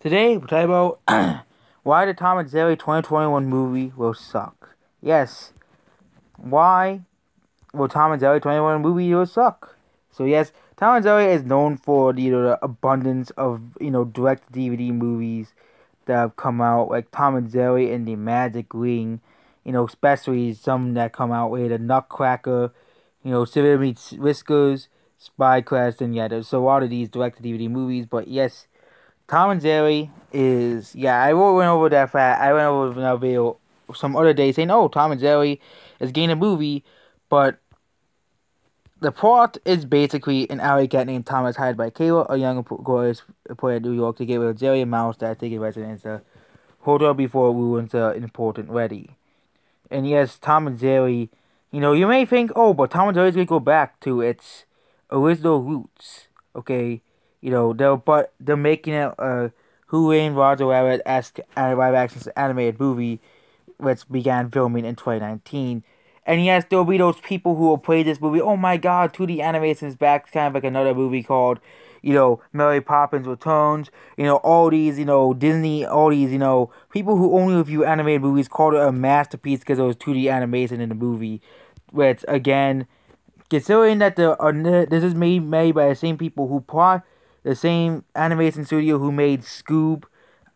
Today, we'll talk about why the Tom and Jerry 2021 movie will suck. Yes, why will Tom and Jerry 2021 movie will suck? So yes, Tom and Jerry is known for you know, the abundance of you know direct DVD movies that have come out, like Tom and Jerry and the Magic Ring. You know, especially some that come out with the Nutcracker, you know, Shiver Me Whiskers, Spy Quest, and yeah, there's a lot of these direct DVD movies. But yes, Tom and Jerry is yeah. I went over that fact. I went over that video some other day saying, "Oh, Tom and Jerry is getting a movie," but the plot is basically an alley cat named Thomas hired by Kayla, a young girl employed in New York, to get rid of Jerry and Mouse that take a residence a hotel before ruins an important wedding. And yes, Tom and Jerry, you know, you may think, oh, but Tom and Jerry's gonna go back to its original roots, okay? You know, they're but they're making it a Who Framed Roger Rabbit esque live action animated movie, which began filming in 2019. And yes, there'll be those people who will play this movie. Oh my God, 2D animation is back. It's kind of like another movie called, you know, Mary Poppins Returns. You know, all these, you know, Disney, all these, you know, people who only review animated movies called it a masterpiece because it was 2D animation in the movie. Which again, considering that the uh, this is made made by the same people who plot the same animation studio who made Scoob,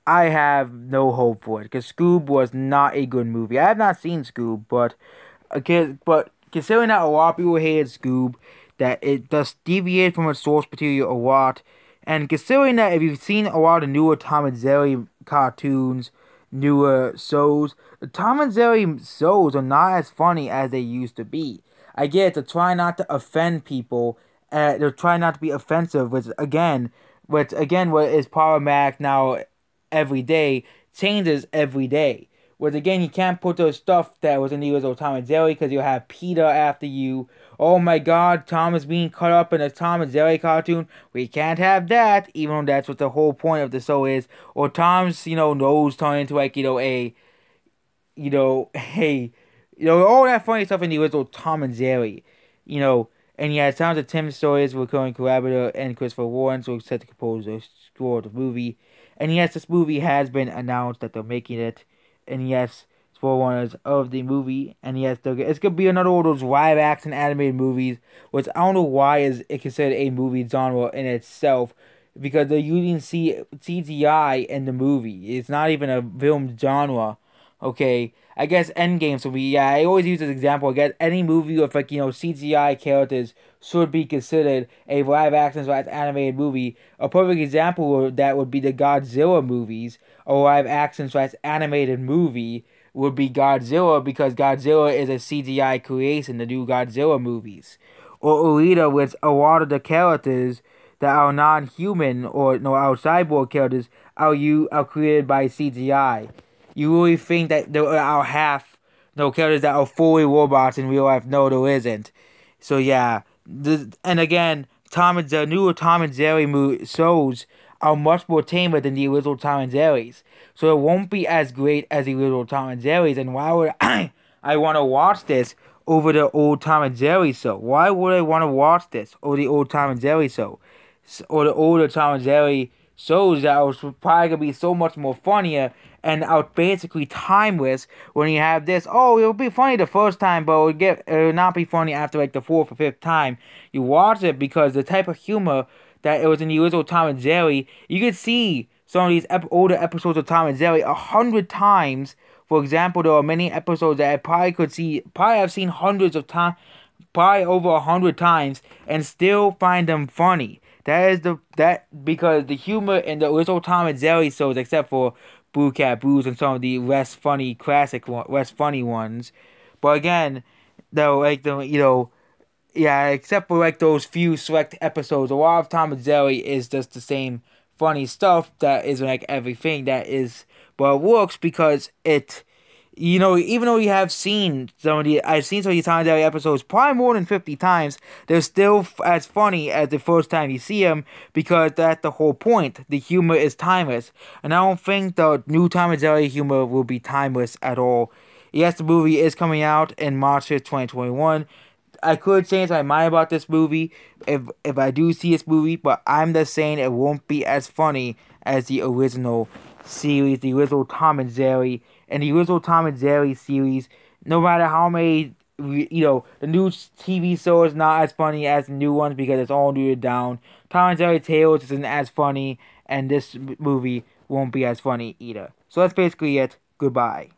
I have no hope for it because Scoob was not a good movie. I have not seen Scoob, but uh, but considering that a lot of people hated Scoob, that it does deviate from its source material a lot, and considering that if you've seen a lot of newer Tom and Jerry cartoons, newer shows, the Tom and Jerry shows are not as funny as they used to be. I get to try not to offend people they're trying not to be offensive, which again, which again, what is problematic now every day changes every day. Which again, you can't put those stuff that was in the original Tom and Jerry because you'll have PETA after you. Oh my God, Tom is being cut up in a Tom and Jerry cartoon. We can't have that, even though that's what the whole point of the show is. Or Tom's, you know, nose turn into like you know a, you know, hey, you know, all that funny stuff in the original Tom and Jerry. You know, and yeah, it sounds like Tim Story's, recurring collaborator, and Christopher Warren so set to compose the score of the movie. And yes, this movie has been announced that they're making it. And yes, forerunners of the movie. And yes, it's gonna be another one of those live action animated movies, which I don't know why is it considered a movie genre in itself, because they're using C- CGI in the movie. It's not even a film genre. Okay, I guess Endgames will be. Yeah, I always use this example. I guess any movie with like you know CGI characters should be considered a live action slash animated movie. A perfect example of that would be the Godzilla movies. A live action slash animated movie would be Godzilla because Godzilla is a CGI creation. The new Godzilla movies, or Alita, with a lot of the characters that are non-human or no, our cyborg characters are you are created by CGI you really think that there are half no characters that are fully robots in real life. No, there isn't. So yeah, the, and again, Tom and the new Tom and Jerry movie shows are much more tamer than the original Tom and Jerry's. So it won't be as great as the original Tom and Jerry's. And why would I, I want to watch this over the old Tom and Jerry show? Why would I want to watch this over the old Tom and Jerry show? Or the older Tom and Jerry shows that was probably gonna be so much more funnier and out basically timeless when you have this. Oh, it'll be funny the first time, but it'll get it'll not be funny after like the fourth or fifth time you watch it because the type of humor that it was in the original Tom and Jerry, you could see some of these ep- older episodes of Tom and Jerry a hundred times. For example, there are many episodes that I probably could see, probably have seen hundreds of times, probably over a hundred times, and still find them funny. That is the that because the humor in the original Tom and Jerry shows, except for Blue Cat Blues and some of the less funny classic less funny ones. But again, though, like the you know, yeah, except for like those few select episodes, a lot of Tom and Jerry is just the same funny stuff that is like everything that is, but it works because it you know, even though you have seen some of the, I've seen some of the Tom and Jerry episodes probably more than 50 times, they're still as funny as the first time you see them because that's the whole point. The humor is timeless. And I don't think the new Tom and Jerry humor will be timeless at all. Yes, the movie is coming out in March of 2021. I could change my mind about this movie if if I do see this movie, but I'm just saying it won't be as funny as the original series, the original Tom and Jerry, and the original Tom and Jerry series. No matter how many, you know, the new TV show is not as funny as the new ones because it's all neutered down. Tom and Jerry Tales isn't as funny, and this movie won't be as funny either. So that's basically it. Goodbye.